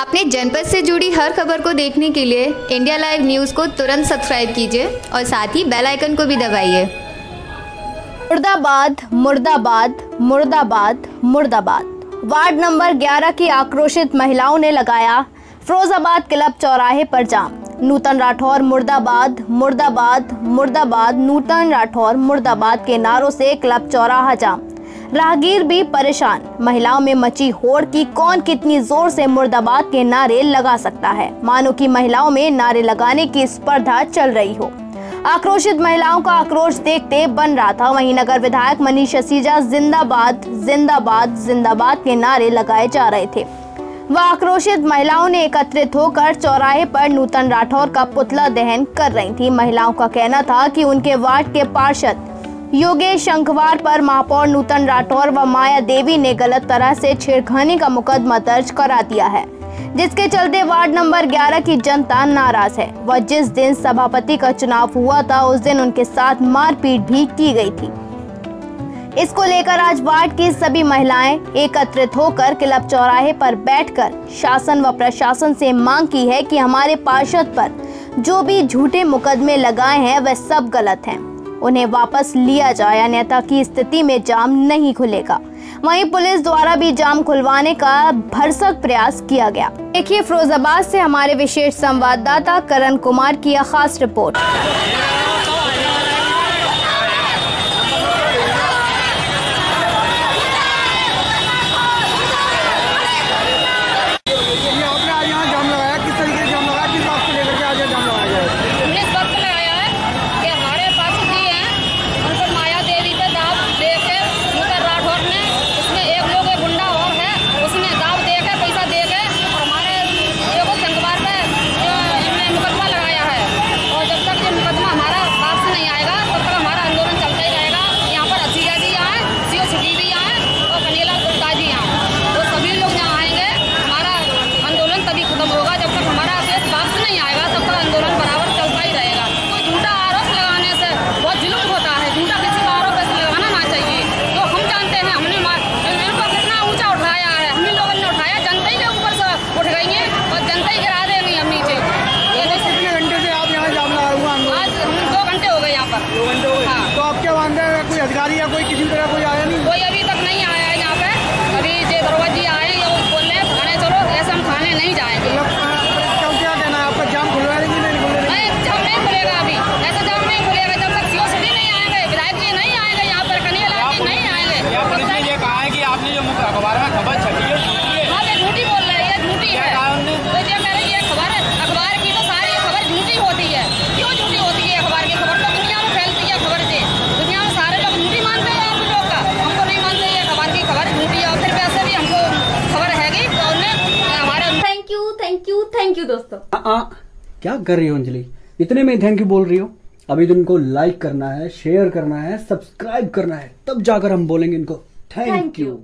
अपने जनपद से जुड़ी हर खबर को देखने के लिए इंडिया लाइव न्यूज़ को तुरंत सब्सक्राइब कीजिए और साथ ही बेल आइकन को भी दबाइए। मुर्दाबाद मुर्दाबाद मुर्दाबाद मुर्दाबाद। वार्ड नंबर 11 की आक्रोशित महिलाओं ने लगाया फिरोजाबाद क्लब चौराहे पर जाम। नूतन राठौर मुर्दाबाद मुर्दाबाद मुर्दाबाद, नूतन राठौर मुर्दाबाद के नारों से क्लब चौराहा जाम। राहगीर भी परेशान। महिलाओं में मची होड़ की कौन कितनी ज़ोर से मुर्दाबाद के नारे लगा सकता है? मानो कि महिलाओं में नारे लगाने की स्पर्धा चल रही हो। आक्रोशित महिलाओं का आक्रोश देखते बन रहा था। वहीं नगर विधायक मनीष असीजा जिंदाबाद जिंदाबाद जिंदाबाद के नारे लगाए जा रहे थे। वह आक्रोशित महिलाओं ने एकत्रित होकर चौराहे पर नूतन राठौर का पुतला दहन कर रही थी। महिलाओं का कहना था कि उनके वार्ड के पार्षद योगेश शंखवार पर महापौर नूतन राठौर व माया देवी ने गलत तरह से छेड़खानी का मुकदमा दर्ज करा दिया है, जिसके चलते वार्ड नंबर 11 की जनता नाराज़ है। वह जिस दिन सभापति का चुनाव हुआ था, उस दिन उनके साथ मारपीट भी की गई थी। इसको लेकर आज वार्ड की सभी महिलाएँ एकत्रित होकर क्लब चौराहे पर बैठकर शासन व प्रशासन से मांग की है कि हमारे पार्षद पर जो भी झूठे मुकदमे लगाए हैं वह सब गलत हैं। उन्हें वापस लिया जाए अन्यथा की स्थिति में जाम नहीं खुलेगा। वहीं पुलिस द्वारा भी जाम खुलवाने का भरसक प्रयास किया गया। देखिए, फिरोजाबाद से हमारे विशेष संवाददाता करण कुमार की खास रिपोर्ट ये आपने आज यहाँ जाम लगाया किस तरीके से जाम लगाया किस बात को लेकर के आज ये जाम लगाया गया है हमने इस वक्त लगाया है कि हमारे पास जी हैं उन पर माया देवी पे दाव दे के नूतन राठौर ने उसमें एक लोग एक गुंडा और है उसने दाव दे के पैसा दे के और हमारे एगो संगवार पे जो इनने मुकदमा लगाया है और जब तक ये मुकदमा हमारा वापस नहीं आएगा तब तक हमारा आंदोलन चलता ही रहेगा यहाँ पर असीजा जी आए सीओ सिटी भी आए और कन्हैया गुप्ता जी आए वो सभी लोग यहाँ आएँगे हमारा आंदोलन तभी खत्म होगा जब तक हमारा केस वापस नहीं आएगा तब तक आंदोलन बराबर चलता ही रहेगा कोई झूठा आरोप लगाने से बहुत जुल्म होता है झूठा किसी का आरोप ऐसे लगाना ना चाहिए तो हम जानते हैं हमने मा- इनको कितना ऊँचा उठाया है हम ही लोगों ने उठाया जनता ही के ऊपर से उठ गई है और जनता ही गिरा देंगी हम नीचे ये बस देखिए, कितने घंटे से आप यहाँ जाम लगाया हुआ आंदोलन आज हम दो घंटे हो गए यहाँ पर दो घंटे हो गए हाँ। तो आपके वहाँ अंदर कोई अधिकारी या कोई किसी तरह कोई आया नहीं? कोई अभी तक नहीं आया है यहाँ पे। अभी जय दरोगा जी आए या वो बोल रहे हैं थाने चलो ऐसे हम थाने नहीं जाएँगे। मतलब क्या क्या कहना है आपका? जाम खुलवा नहीं जाम नहीं खुलेगा अभी। ऐसा जाम नहीं खुलेगा जब तक सीओ सिटी नहीं आएँगे विधायक जी नहीं आएँगे यहाँ पर कन्हैया लाल जी नहीं आएँगे। या कहा है की आपने जो मुख्य अखबार में खबर छपी है झूठी है हाँ ये झूठी बोल रहे हैं ये झूठी है क्या कहा उनने? तो ये मेरी ये खबर अखबार की तो सारी खबर झूठी होती है क्यों झूठी होती है अखबार की खबर तो दुनिया में फैलती है खबर से दुनिया में सारे लोग झूठी मानते हैं आप लोग का हमको नहीं मानते ये अखबार की खबर झूठी है और फिर वैसे भी हमको खबर हैगी तो उन्हें हमारे थैंक यू थैंक यू दोस्तों। आ, आ, क्या कर रही हो अंजलि? इतने में थैंक यू बोल रही हो। अभी तो इनको लाइक करना है शेयर करना है सब्सक्राइब करना है तब जाकर हम बोलेंगे इनको। Thank you